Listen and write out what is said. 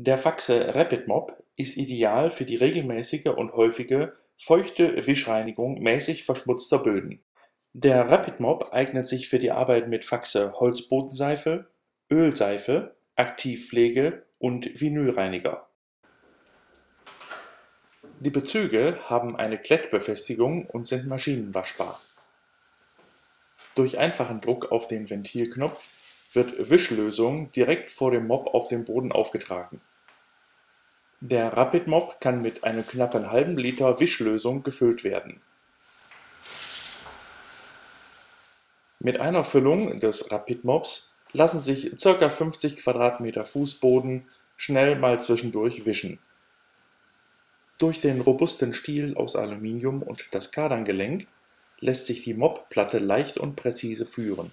Der Faxe Rapid Mop ist ideal für die regelmäßige und häufige feuchte Wischreinigung mäßig verschmutzter Böden. Der Rapid Mop eignet sich für die Arbeit mit Faxe Holzbodenseife, Ölseife, Aktivpflege und Vinylreiniger. Die Bezüge haben eine Klettbefestigung und sind maschinenwaschbar. Durch einfachen Druck auf den Ventilknopf wird Wischlösung direkt vor dem Mop auf den Boden aufgetragen. Der Rapid Mop kann mit einem knappen halben Liter Wischlösung gefüllt werden. Mit einer Füllung des Rapid Mops lassen sich ca. 50 Quadratmeter Fußboden schnell mal zwischendurch wischen. Durch den robusten Stiel aus Aluminium und das Kardangelenk lässt sich die Mopplatte leicht und präzise führen